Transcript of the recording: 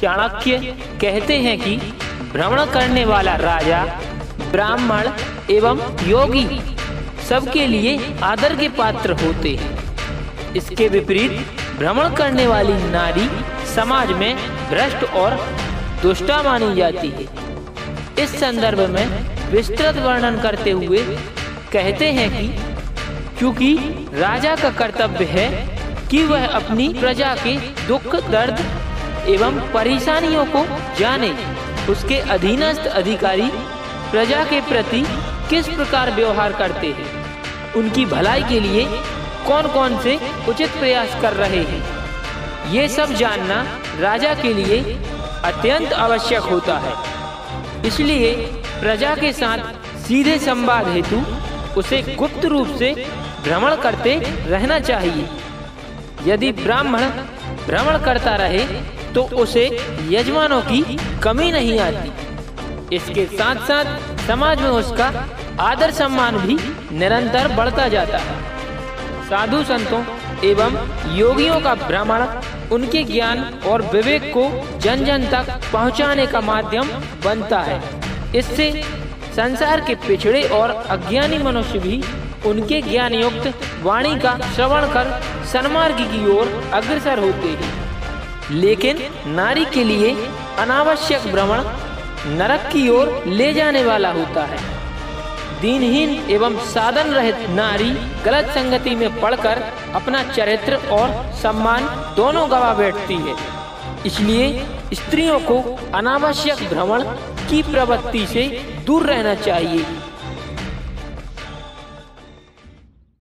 चाणक्य कहते हैं कि भ्रमण करने वाला राजा, ब्राह्मण एवं योगी सबके लिए आदर के पात्र होते हैं। इसके विपरीत, भ्रमण करने वाली नारी समाज में भ्रष्ट और दुष्टा मानी जाती है। इस संदर्भ में विस्तृत वर्णन करते हुए कहते हैं कि क्योंकि राजा का कर्तव्य है कि वह अपनी प्रजा के दुख, दर्द एवं परेशानियों को जाने। उसके अधीनस्थ अधिकारी प्रजा के प्रति किस प्रकार व्यवहार करते हैं? उनकी भलाई के लिए कौन कौन से उचित प्रयास कर रहे हैं? ये सब जानना राजा के लिए अत्यंत आवश्यक होता है। इसलिए प्रजा के साथ सीधे संवाद हेतु उसे गुप्त रूप से भ्रमण करते रहना चाहिए। यदि ब्राह्मण भ्रमण करता रहे तो उसे यजमानों की कमी नहीं आती। इसके साथ साथ समाज में उसका आदर सम्मान भी निरंतर बढ़ता जाता है। साधु संतों एवं योगियों का भ्रमण उनके ज्ञान और विवेक को जन जन तक पहुँचाने का माध्यम बनता है। इससे संसार के पिछड़े और अज्ञानी मनुष्य भी उनके ज्ञान युक्त वाणी का श्रवण कर सन्मार्ग की ओर अग्रसर होते हैं। लेकिन नारी के लिए अनावश्यक भ्रमण नरक की ओर ले जाने वाला होता है। दीनहीन एवं साधन रहित नारी गलत संगति में पड़कर अपना चरित्र और सम्मान दोनों गवा बैठती है। इसलिए स्त्रियों को अनावश्यक भ्रमण की प्रवृत्ति से दूर रहना चाहिए।